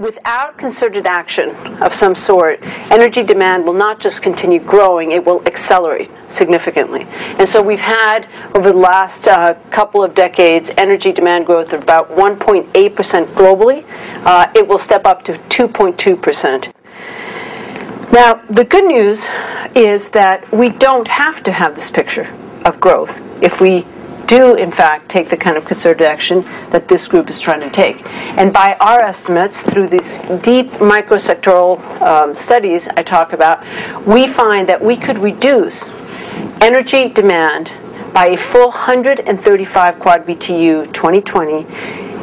without concerted action of some sort, energy demand will not just continue growing, it will accelerate significantly. And so we've had, over the last uh, couple of decades, energy demand growth of about 1.8% globally. Uh, it will step up to 2.2%. Now, the good news is that we don't have to have this picture of growth if we do, in fact, take the kind of concerted action that this group is trying to take. And by our estimates, through these deep microsectoral um, studies I talk about, we find that we could reduce energy demand by a full 135 quad BTU 2020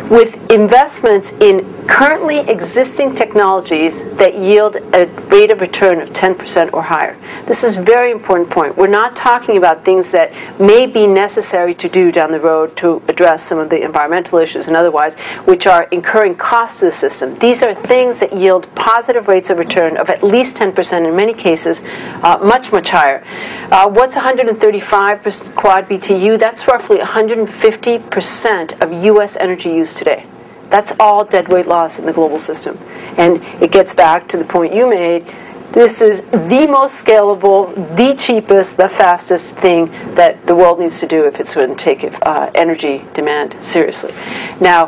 with investments in currently existing technologies that yield a rate of return of 10% or higher. This is a very important point. We're not talking about things that may be necessary to do down the road to address some of the environmental issues and otherwise, which are incurring costs to the system. These are things that yield positive rates of return of at least 10%, in many cases, uh, much, much higher. Uh, what's 135 quad BTU? That's roughly 150% of U.S. energy use today. That's all dead weight loss in the global system. And it gets back to the point you made. This is the most scalable, the cheapest, the fastest thing that the world needs to do if it's going to take uh, energy demand seriously. Now,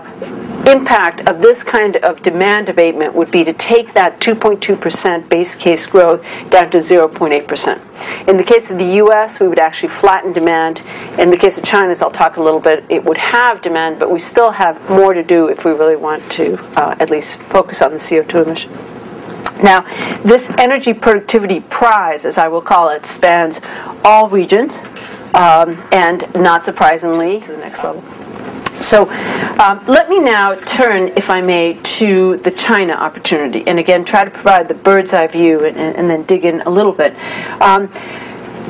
impact of this kind of demand abatement would be to take that 2.2% base case growth down to 0.8%. In the case of the US, we would actually flatten demand. In the case of China, as I'll talk a little bit, it would have demand, but we still have more to do if we really want to uh, at least focus on the CO2 emission. Now, this energy productivity prize, as I will call it, spans all regions, um, and not surprisingly, to the next level. So um, let me now turn, if I may, to the China opportunity, and again try to provide the bird's eye view and, and then dig in a little bit. Um,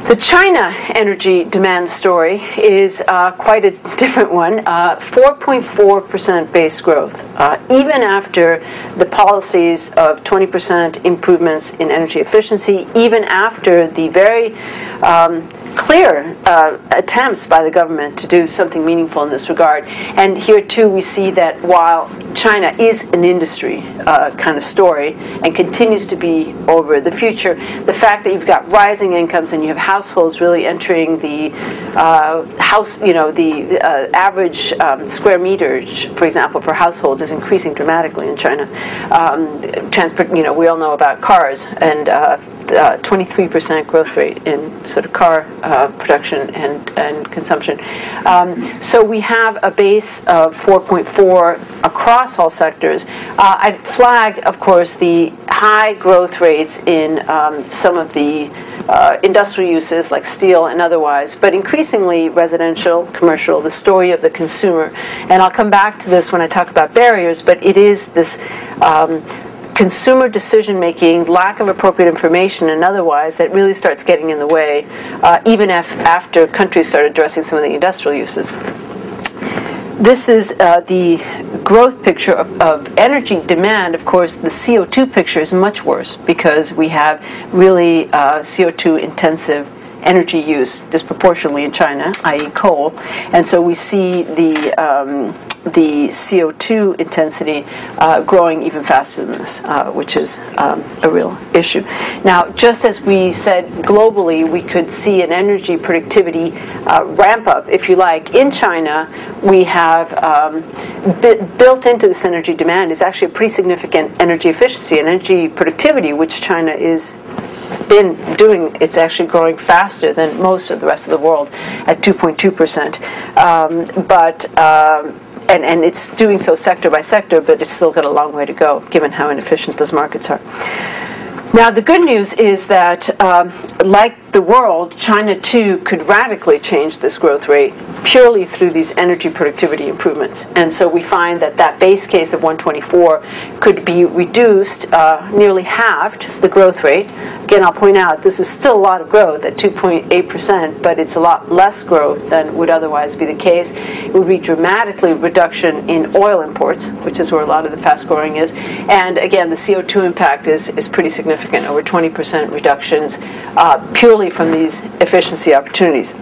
the China energy demand story is uh, quite a different one. 4.4% uh, base growth, uh, even after the policies of 20% improvements in energy efficiency, even after the very um, clear uh, attempts by the government to do something meaningful in this regard. And here, too, we see that while China is an industry uh, kind of story and continues to be over the future, the fact that you've got rising incomes and you have households really entering the uh, house, you know, the uh, average um, square meter, for example, for households is increasing dramatically in China. Um, transport, you know, we all know about cars and uh, 23% uh, growth rate in sort of car uh, production and, and consumption. Um, so we have a base of 4.4 across all sectors. Uh, I'd flag, of course, the high growth rates in um, some of the uh, industrial uses like steel and otherwise, but increasingly residential, commercial, the story of the consumer. And I'll come back to this when I talk about barriers, but it is this um, consumer decision making, lack of appropriate information, and otherwise that really starts getting in the way, uh, even if after countries start addressing some of the industrial uses. This is uh, the growth picture of, of, energy demand. Of course, the CO2 picture is much worse because we have really uh, CO2 intensive energy use disproportionately in China, i.e., coal. And so we see the um, the CO2 intensity uh, growing even faster than this, uh, which is um, a real issue. Now, just as we said globally, we could see an energy productivity uh, ramp up, if you like. In China, we have um, built into this energy demand is actually a pretty significant energy efficiency and energy productivity, which China is been doing, it's actually growing faster than most of the rest of the world at 2.2%. Um, but um, and, and it's doing so sector by sector, but it's still got a long way to go given how inefficient those markets are. Now, the good news is that, um, like the world, China too could radically change this growth rate purely through these energy productivity improvements. And so we find that that base case of 124 could be reduced, uh, nearly halved the growth rate. Again, I'll point out this is still a lot of growth at 2.8%, but it's a lot less growth than would otherwise be the case. It would be dramatically reduction in oil imports, which is where a lot of the fast growing is. And again, the CO2 impact is, is pretty significant, over 20% reductions uh, purely from these efficiency opportunities.